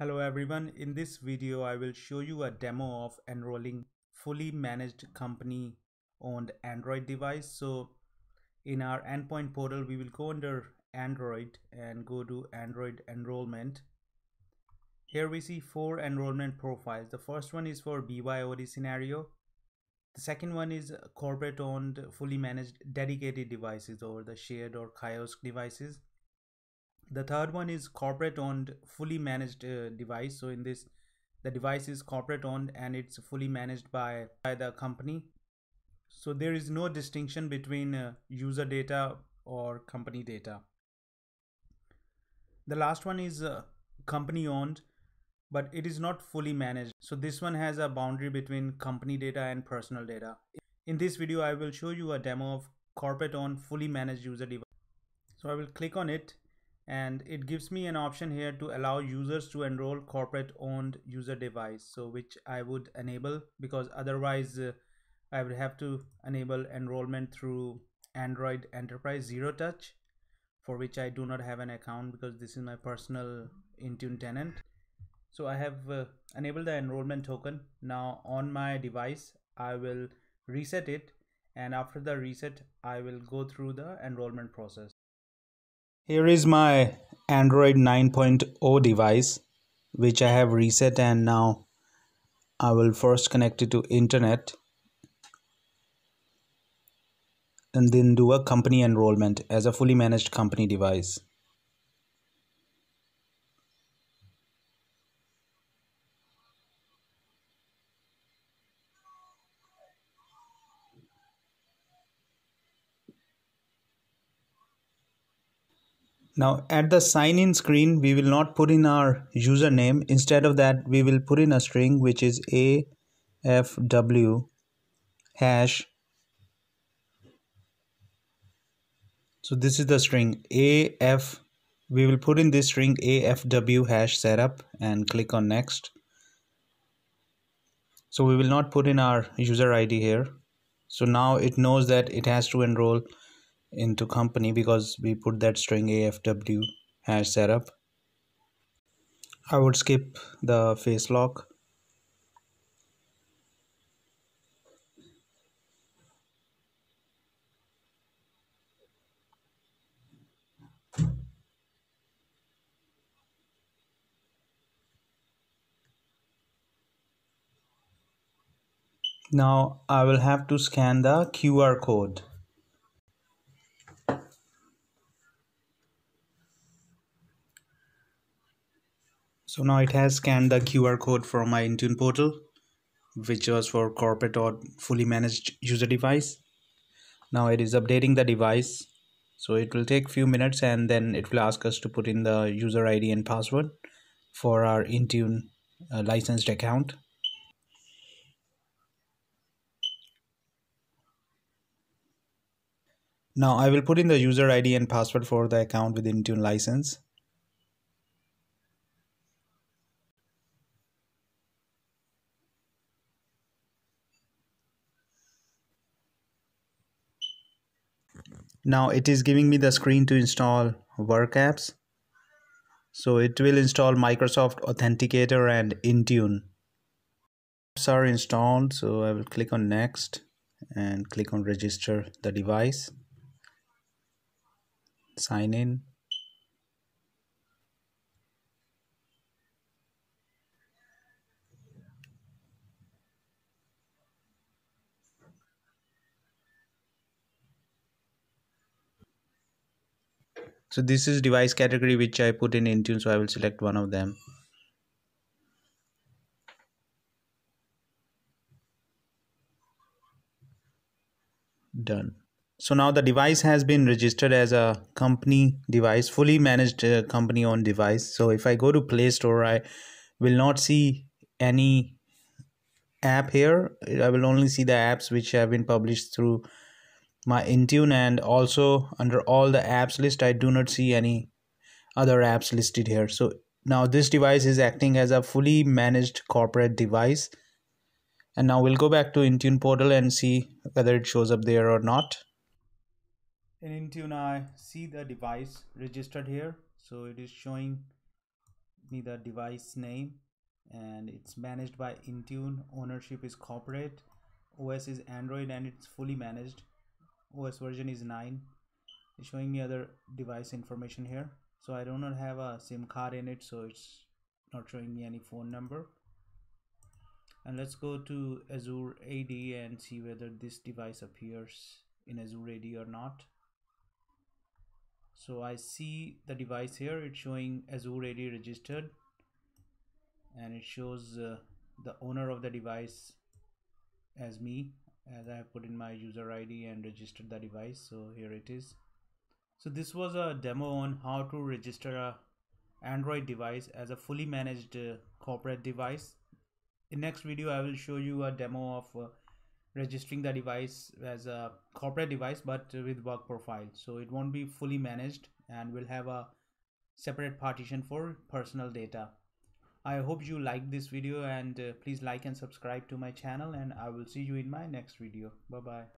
Hello everyone, in this video I will show you a demo of enrolling fully managed company owned Android device. So in our endpoint portal we will go under Android and go to Android enrollment. Here we see four enrollment profiles. The first one is for BYOD scenario. The second one is corporate owned fully managed dedicated devices or the shared or kiosk devices the third one is corporate owned fully managed uh, device. So in this the device is corporate owned and it's fully managed by by the company. So there is no distinction between uh, user data or company data. The last one is uh, company owned but it is not fully managed. So this one has a boundary between company data and personal data. In this video i will show you a demo of corporate owned fully managed user device. So i will click on it and it gives me an option here to allow users to enroll corporate owned user device so which I would enable because otherwise uh, I would have to enable enrollment through Android Enterprise Zero Touch for which I do not have an account because this is my personal Intune tenant. So I have uh, enabled the enrollment token. Now on my device I will reset it and after the reset I will go through the enrollment process here is my Android 9.0 device which I have reset and now I will first connect it to internet and then do a company enrollment as a fully managed company device. Now at the sign in screen, we will not put in our username. Instead of that, we will put in a string which is AFW hash. So this is the string AF. We will put in this string AFW hash setup and click on next. So we will not put in our user ID here. So now it knows that it has to enroll into company because we put that string afw hash setup. I would skip the face lock. Now I will have to scan the QR code So now it has scanned the QR code from my Intune portal, which was for corporate or fully managed user device. Now it is updating the device. So it will take few minutes and then it will ask us to put in the user ID and password for our Intune uh, licensed account. Now I will put in the user ID and password for the account with Intune license. Now it is giving me the screen to install work apps. So it will install Microsoft Authenticator and Intune. Apps are installed so I will click on next and click on register the device. Sign in so this is device category which I put in Intune so I will select one of them. Done. So now the device has been registered as a company device fully managed uh, company owned device. So if I go to Play Store I will not see any app here. I will only see the apps which have been published through my Intune and also under all the apps list I do not see any other apps listed here. So now this device is acting as a fully managed corporate device. And now we'll go back to Intune portal and see whether it shows up there or not. In Intune I see the device registered here. So it is showing me the device name and it's managed by Intune. Ownership is corporate. OS is Android and it's fully managed OS version is 9 it's showing me other device information here. So I do not have a SIM card in it so it's not showing me any phone number. And let's go to Azure AD and see whether this device appears in Azure AD or not. So I see the device here. It's showing Azure AD registered. And it shows uh, the owner of the device as me as I have put in my user ID and registered the device so here it is. So this was a demo on how to register a Android device as a fully managed uh, corporate device. In next video I will show you a demo of uh, registering the device as a corporate device but with work profile. So it won't be fully managed and will have a separate partition for personal data I hope you like this video and uh, please like and subscribe to my channel and I will see you in my next video. Bye bye.